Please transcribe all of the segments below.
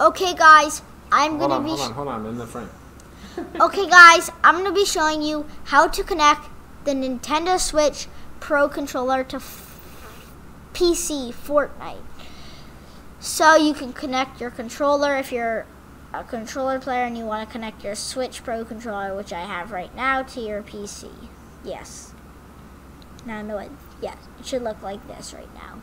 Okay, guys, I'm Hold gonna on, be. hold on, hold on, in the frame. Okay, guys, I'm gonna be showing you how to connect the Nintendo Switch Pro controller to PC Fortnite. So you can connect your controller if you're a controller player and you want to connect your Switch Pro controller, which I have right now, to your PC. Yes. Now, no, it, yes, it should look like this right now.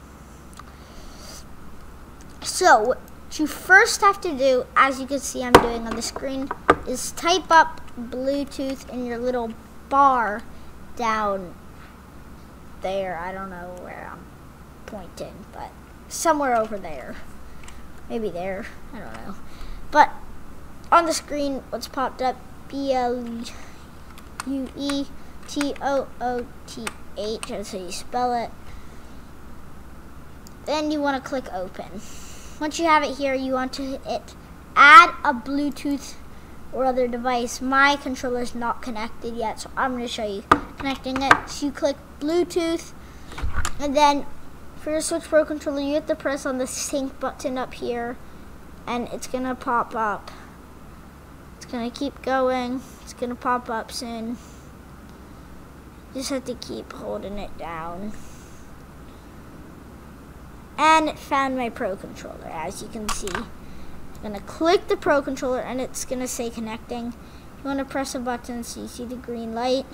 So, you first have to do, as you can see I'm doing on the screen, is type up Bluetooth in your little bar down there. I don't know where I'm pointing, but somewhere over there. Maybe there. I don't know. But on the screen, what's popped up? B L U E T O O T H. That's how you spell it. Then you want to click open. Once you have it here, you want to hit add a Bluetooth or other device. My controller is not connected yet, so I'm going to show you connecting it. So you click Bluetooth, and then for your Switch Pro controller, you have to press on the sync button up here, and it's going to pop up. It's going to keep going. It's going to pop up soon. You just have to keep holding it down. And it found my Pro controller, as you can see. I'm going to click the Pro controller, and it's going to say connecting. You want to press a button so you see the green light.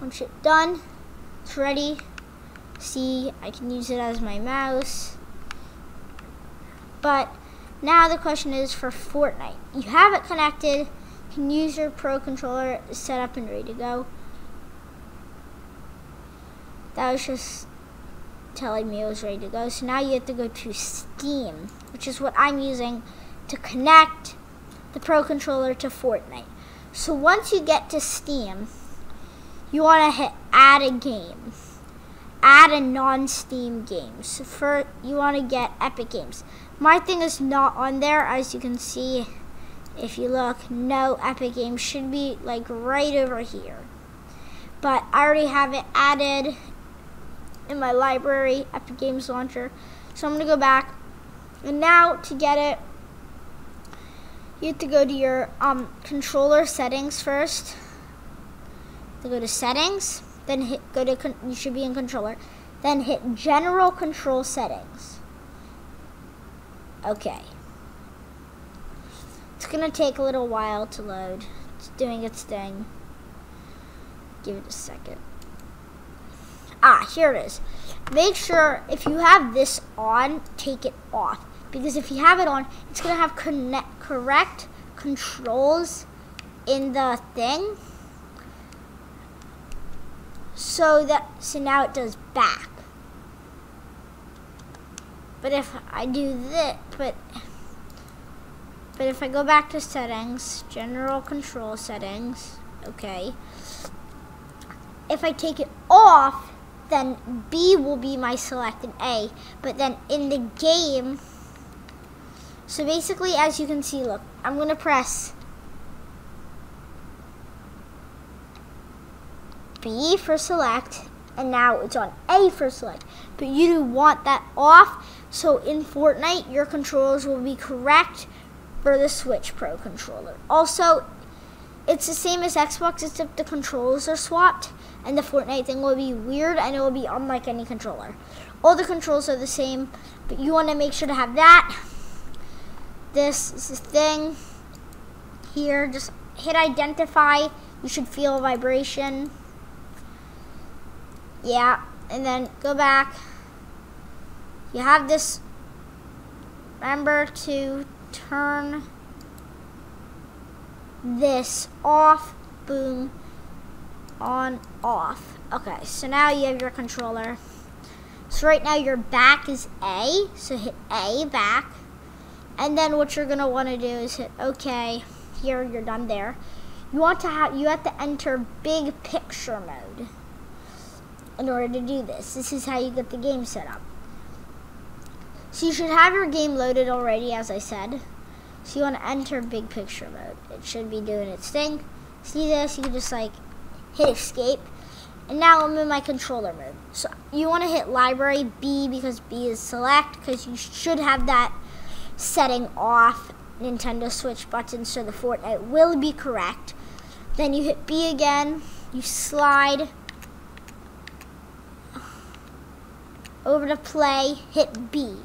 Once it's done, it's ready. See, I can use it as my mouse. But now the question is for Fortnite. You have it connected. You can use your Pro controller set up and ready to go. That was just telling me it was ready to go. So now you have to go to Steam, which is what I'm using to connect the Pro controller to Fortnite. So once you get to Steam, you want to hit add a game. Add a non-Steam game. So for you want to get Epic Games. My thing is not on there, as you can see. If you look, no Epic Games should be like right over here. But I already have it added in my library, Epic Games Launcher. So I'm going to go back. And now to get it, you have to go to your um, controller settings first. To go to settings, then hit go to you should be in controller, then hit general control settings. Okay. It's gonna take a little while to load. It's doing its thing. Give it a second. Ah, here it is. Make sure if you have this on, take it off. Because if you have it on, it's going to have connect, correct controls in the thing. So that so now it does back. But if I do this, but but if I go back to settings, general control settings, okay. If I take it off, then B will be my selected A. But then in the game, so basically as you can see, look, I'm going to press B for select, and now it's on A for select. But you do want that off, so in Fortnite, your controls will be correct for the Switch Pro controller. Also, it's the same as Xbox, except the controls are swapped, and the Fortnite thing will be weird, and it will be unlike any controller. All the controls are the same, but you want to make sure to have that. This is the thing here. Just hit identify. You should feel a vibration. Yeah, and then go back. You have this. Remember to turn this off, boom, on, off. Okay, so now you have your controller. So right now your back is A, so hit A, back. And then what you're gonna wanna do is hit OK. Here, you're done there. You want to have, you have to enter big picture mode in order to do this. This is how you get the game set up. So you should have your game loaded already, as I said. So you want to enter big picture mode. It should be doing its thing. See this? You can just like hit escape. And now I'm in my controller mode. So you want to hit library B because B is select because you should have that setting off Nintendo Switch button so the Fortnite will be correct. Then you hit B again, you slide over to play, hit B.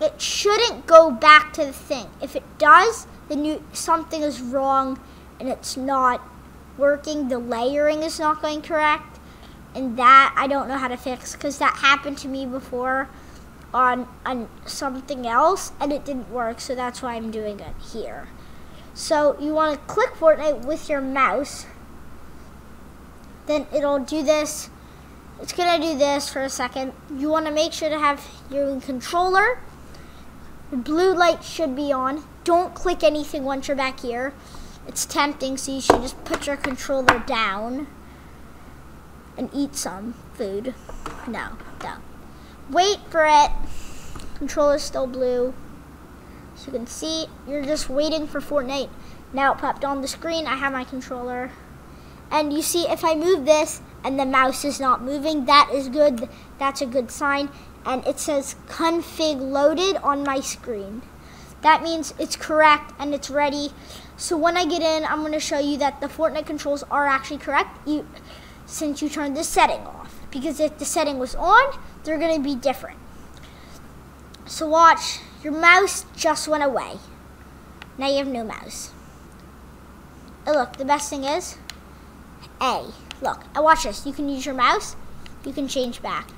It shouldn't go back to the thing. If it does, then you something is wrong and it's not working. The layering is not going correct. And that I don't know how to fix because that happened to me before on, on something else and it didn't work. So that's why I'm doing it here. So you want to click Fortnite with your mouse. Then it'll do this. It's going to do this for a second. You want to make sure to have your controller. The blue light should be on. Don't click anything once you're back here. It's tempting, so you should just put your controller down and eat some food. No, don't. Wait for it. Controller's still blue. So you can see, you're just waiting for Fortnite. Now it popped on the screen. I have my controller. And you see, if I move this and the mouse is not moving, that is good. That's a good sign. And it says config loaded on my screen. That means it's correct and it's ready. So when I get in, I'm going to show you that the Fortnite controls are actually correct you, since you turned the setting off. Because if the setting was on, they're going to be different. So watch, your mouse just went away. Now you have no mouse. And look, the best thing is, A. Look, I watch this. You can use your mouse. You can change back.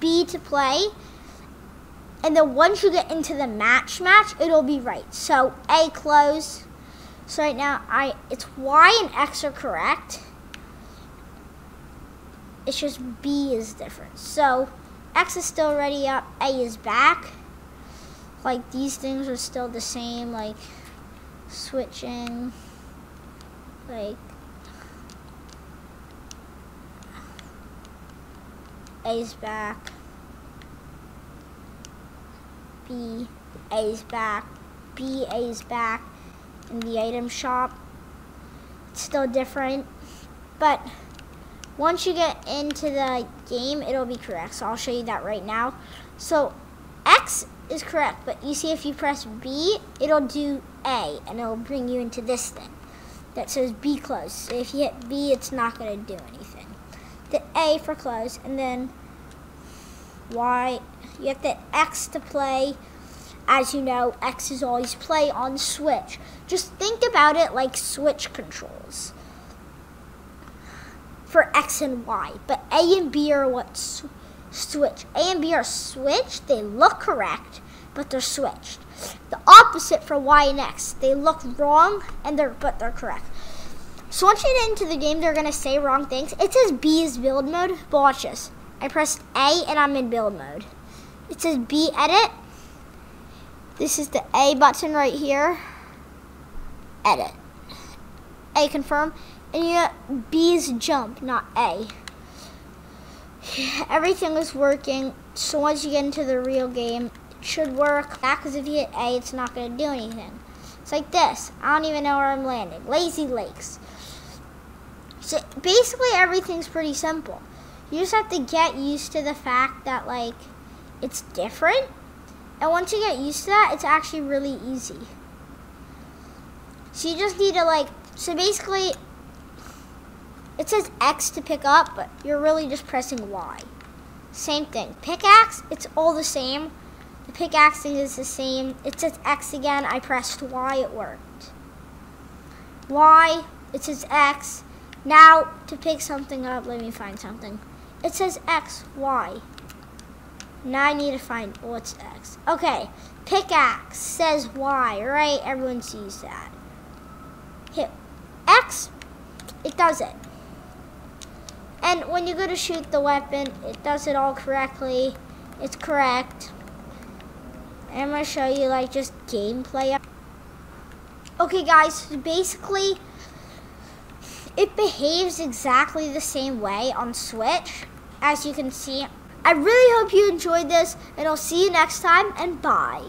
B to play. And then once you get into the match match, it'll be right. So A close. So right now, I it's Y and X are correct. It's just B is different. So X is still ready up, A is back. Like these things are still the same, like switching, like A's back. B, A's back, B, A's back in the item shop. It's still different, but once you get into the game, it'll be correct. So I'll show you that right now. So X is correct, but you see if you press B, it'll do A, and it'll bring you into this thing that says B close. So if you hit B, it's not going to do anything. The A for close, and then Y you have the X to play. As you know, X is always play on Switch. Just think about it like Switch controls for X and Y. But A and B are what switch. A and B are switched. They look correct, but they're switched. The opposite for Y and X. They look wrong, and they're but they're correct. So once you get into the game, they're gonna say wrong things. It says B is build mode, but watch this. I pressed A and I'm in build mode. It says B edit. This is the A button right here. Edit. A confirm. And you B is jump, not A. Everything is working. So once you get into the real game, it should work. Because if you hit A, it's not going to do anything. It's like this. I don't even know where I'm landing. Lazy Lakes. So basically everything's pretty simple. You just have to get used to the fact that like it's different. And once you get used to that, it's actually really easy. So you just need to like, so basically, it says X to pick up, but you're really just pressing Y. Same thing. Pickaxe, it's all the same. The pickaxing is the same. It says X again, I pressed Y, it worked. Y, it says X. Now, to pick something up, let me find something. It says X, Y. Now I need to find what's X. Okay, pickaxe says Y, right? Everyone sees that. Hit X, it does it. And when you go to shoot the weapon, it does it all correctly. It's correct. And I'm to show you like just gameplay. Okay guys, basically it behaves exactly the same way on Switch. As you can see, I really hope you enjoyed this, and I'll see you next time, and bye.